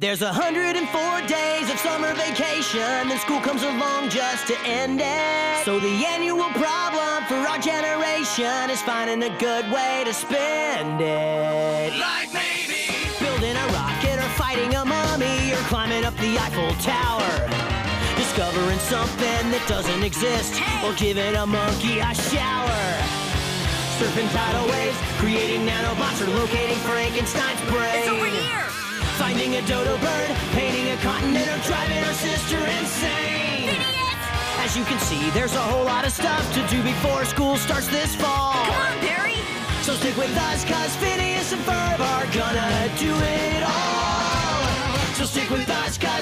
There's 104 days of summer vacation, then school comes along just to end it. So the annual problem for our generation is finding a good way to spend it. Like maybe Building a rocket or fighting a mummy or climbing up the Eiffel Tower. Discovering something that doesn't exist or giving a monkey a shower. Surfing tidal waves, creating nanobots or locating Frankenstein's brain. It's over here! a dodo bird, painting a continent, or driving her sister insane. As you can see, there's a whole lot of stuff to do before school starts this fall. Come on, Perry! So stick with us, cause Phineas and Ferb are gonna do it all. So stick with us, cause